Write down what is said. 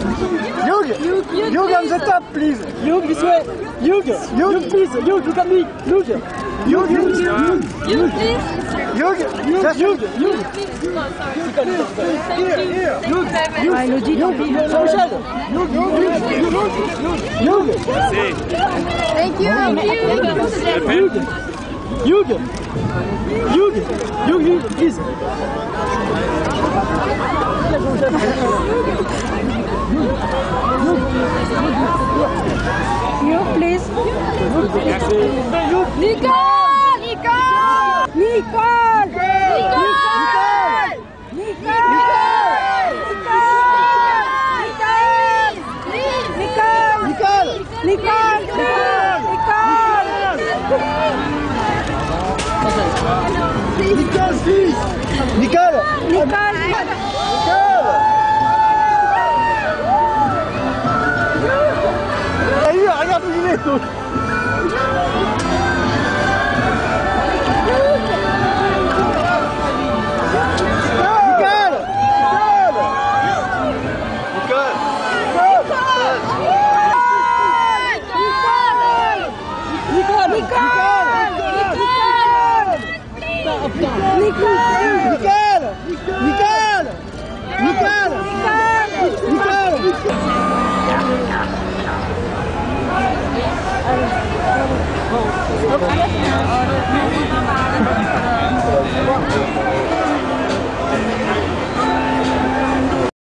Hugh on the top, please. Hugh, this way. Hugh, Hugh, please. Hugh, look at me. Hugh. Hugh, Hugh, You please. Hugh, Hugh, just Hugh, Hugh. here, here. Ah, Elodie, Jean-Michel. Hugh, Hugh, Hugh. Hugh. Thank you. Hugh. Hugh. Hugh. Hugh, Hugh, please. Nicole! Nicole! Nicole! Nicole! Nicole! Nicole! Nicole, Nicole! Nicole! Nicole! Nicole. Nicole! Nicole! Nicole Nicole Nicole!